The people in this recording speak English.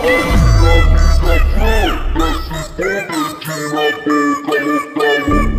I'm Aquí la vida fue, necesito de quien apoca los